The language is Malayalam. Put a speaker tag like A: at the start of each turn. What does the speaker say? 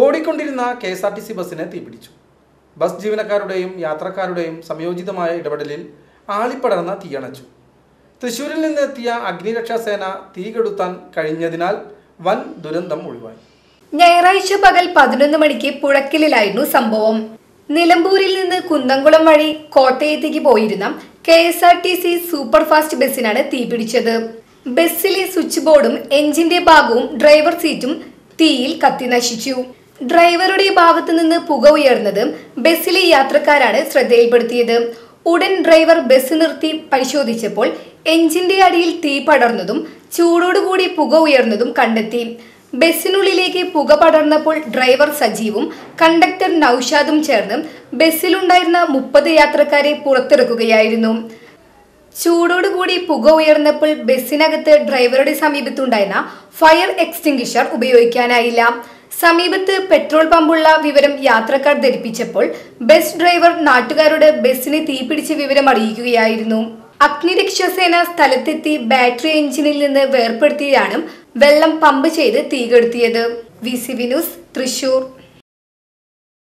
A: ഓടിക്കൊണ്ടിരുന്ന K S R T C ബസ്സിനെ തീപിടിച്ചു. ബസ് ജീവനക്കാരുടെയും യാത്രക്കാരുടെയും സംയോജിതമായ ഇടപെടലിൽ ആളിപ്പടർന്ന തീയണച്ചു. തൃശൂരിൽ നിന്നെത്തിയ അഗ്നിരക്ഷാ അഗ്നിരക്ഷാസേന തീ കെടുത്താൻ കഴിഞ്ഞതിനാൽ വൻ ദുരന്തം ഒഴിവായി.
B: ഞായറാഴ്ച പകൽ പതിനൊന്ന് മണിക്ക് പുഴക്കിലായിരുന്നു സംഭവം. നിലമ്പൂരിൽ നിന്ന് കുന്നംകുളം വഴി കോട്ടയത്തേക്ക് പോയിരുന്ന K S R T C super fast ബസ്സിനാണ് തീപിടിച്ചത്. ബസ്സിലെ സ്വിച്ച് ബോർഡും എഞ്ചിന്റെ ഭാഗവും ഡ്രൈവർ സീറ്റും തീയിൽ കത്തി നശിച്ചു. ഡ്രൈവറുടെ ഭാഗത്തു നിന്ന് പുക ഉയർന്നത് ബസ്സിലെ യാത്രക്കാരാണ് ശ്രദ്ധയിൽപ്പെടുത്തിയത്. ഉടൻ ഡ്രൈവർ ബസ് നിർത്തി പരിശോധിച്ചപ്പോൾ എഞ്ചിന്റെ അടിയിൽ തീ പടർന്നതും ചൂടോടുകൂടി പുക ഉയർന്നതും കണ്ടെത്തി. ബസ്സിനുള്ളിലേക്ക് പുക പടർന്നപ്പോൾ ഡ്രൈവർ സജീവും കണ്ടക്ടർ നൌഷാദും ചേർന്ന് ബസ്സിലുണ്ടായിരുന്ന മുപ്പത് യാത്രക്കാരെ പുറത്തിറക്കുകയായിരുന്നു. ചൂടോടുകൂടി പുക ഉയർന്നപ്പോൾ ബസ്സിനകത്ത് ഡ്രൈവറുടെ സമീപത്തുണ്ടായിരുന്ന ഫയർ എക്സ്റ്റിംഗ്വിഷർ ഉപയോഗിക്കാനായില്ല. സമീപത്ത് പെട്രോൾ പമ്പുള്ള വിവരം യാത്രക്കാർ ധരിപ്പിച്ചപ്പോൾ ബസ് ഡ്രൈവർ നാട്ടുകാരോട് ബസ്സിന് തീപിടിച്ച വിവരം അറിയിക്കുകയായിരുന്നു. അഗ്നിരക്ഷാസേന സ്ഥലത്തെത്തി ബാറ്ററി എഞ്ചിനിൽ നിന്ന് വേർപ്പെടുത്തിയാണ് വെള്ളം പമ്പ് ചെയ്ത് തീകെടുത്തിയത്. V C V news Thrissur.